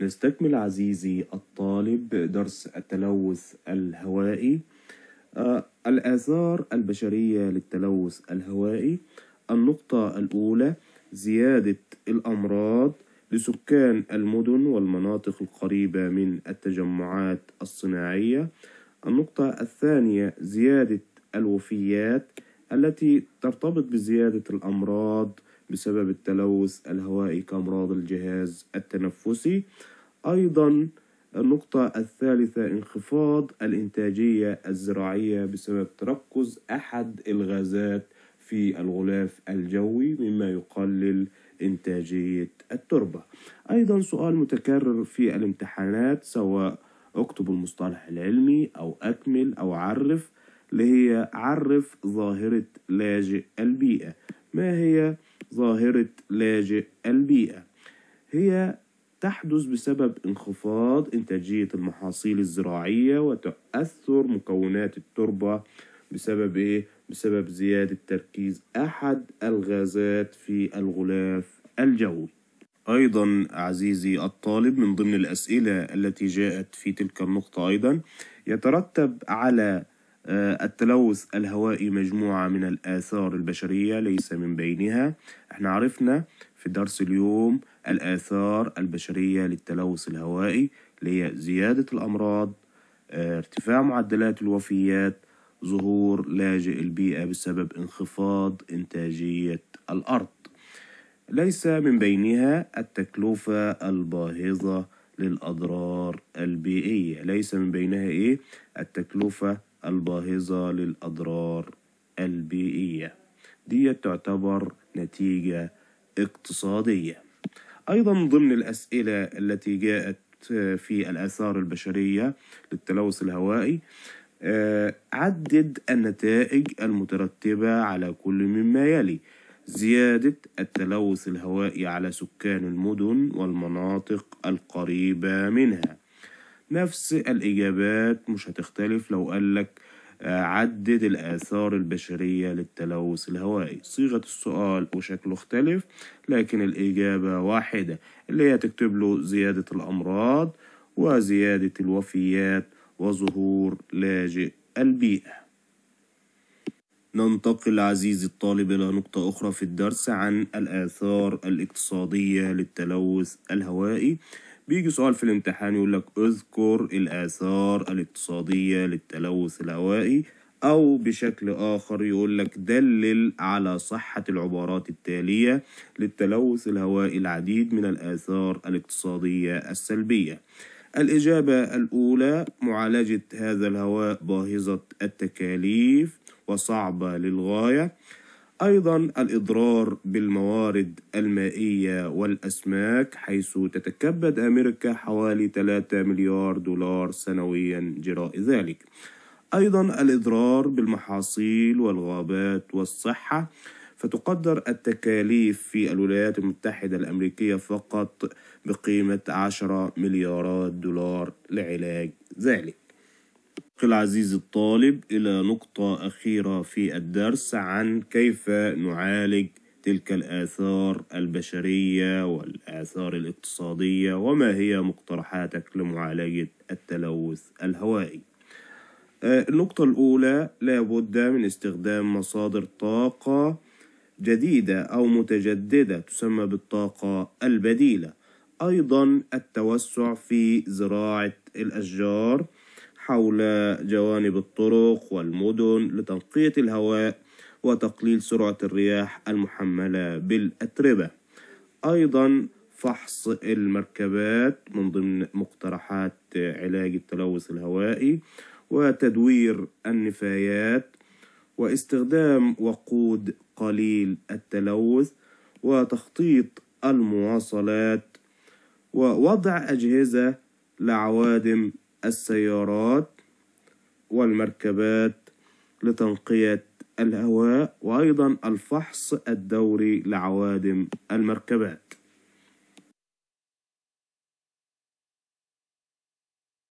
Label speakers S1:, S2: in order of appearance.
S1: نستكمل عزيزي الطالب درس التلوث الهوائي. آه، الآثار البشرية للتلوث الهوائي. النقطة الأولى زيادة الأمراض لسكان المدن والمناطق القريبة من التجمعات الصناعية. النقطة الثانية زيادة الوفيات التي ترتبط بزيادة الأمراض بسبب التلوث الهوائي كأمراض الجهاز التنفسي. أيضا النقطة الثالثة انخفاض الإنتاجية الزراعية بسبب تركز أحد الغازات في الغلاف الجوي مما يقلل إنتاجية التربة. أيضا سؤال متكرر في الامتحانات سواء أكتب المصطلح العلمي أو أكمل أو عرف اللي هي عرف ظاهرة لاجئ البيئة. ما هي ظاهرة لاجئ البيئة هي تحدث بسبب انخفاض إنتاجية المحاصيل الزراعية وتأثر مكونات التربة بسبب إيه؟ بسبب زيادة تركيز أحد الغازات في الغلاف الجوي أيضا عزيزي الطالب من ضمن الأسئلة التي جاءت في تلك النقطة أيضا يترتب على التلوث الهوائي مجموعة من الآثار البشرية ليس من بينها. إحنا عرفنا في درس اليوم الآثار البشرية للتلوث الهوائي اللي هي زيادة الأمراض آه، ارتفاع معدلات الوفيات ظهور لاجئ البيئة بسبب انخفاض إنتاجية الأرض. ليس من بينها التكلفة الباهظة للأضرار البيئية. ليس من بينها إيه؟ التكلفة الباهظة للأضرار البيئية. دي تعتبر نتيجة اقتصادية. أيضا من ضمن الأسئلة التي جاءت في الآثار البشرية للتلوث الهوائي آه، عدد النتائج المترتبة على كل مما يلي. زيادة التلوث الهوائي على سكان المدن والمناطق القريبة منها. نفس الإجابات مش هتختلف لو قالك آه، عدد الآثار البشرية للتلوث الهوائي. صيغة السؤال وشكله اختلف لكن الإجابة واحدة اللي هي تكتب له زيادة الأمراض وزيادة الوفيات وظهور لاجئ البيئة. ننتقل عزيزي الطالب إلى نقطة أخرى في الدرس عن الآثار الاقتصادية للتلوث الهوائي. بيجي سؤال في الامتحان يقول لك اذكر الآثار الاقتصادية للتلوث الهوائي أو بشكل آخر يقول لك دلل على صحة العبارات التالية للتلوث الهوائي العديد من الآثار الاقتصادية السلبية. الإجابة الأولى معالجة هذا الهواء باهظة التكاليف وصعبة للغاية. أيضا الإضرار بالموارد المائية والأسماك حيث تتكبد أمريكا حوالي 3 مليار دولار سنويا جراء ذلك. أيضا الإضرار بالمحاصيل والغابات والصحة فتقدر التكاليف في الولايات المتحدة الأمريكية فقط بقيمة 10 مليارات دولار لعلاج ذلك. العزيز الطالب إلى نقطة أخيرة في الدرس عن كيف نعالج تلك الآثار البشرية والآثار الاقتصادية وما هي مقترحاتك لمعالجة التلوث الهوائي. آه، النقطة الأولى لابد من استخدام مصادر طاقة جديدة أو متجددة تسمى بالطاقة البديلة. أيضا التوسع في زراعة الأشجار حول جوانب الطرق والمدن لتنقية الهواء وتقليل سرعة الرياح المحملة بالأتربة. أيضا فحص المركبات من ضمن مقترحات علاج التلوث الهوائي وتدوير النفايات واستخدام وقود قليل التلوث وتخطيط المواصلات ووضع أجهزة لعوادم السيارات والمركبات لتنقية الهواء وأيضا الفحص الدوري لعوادم المركبات.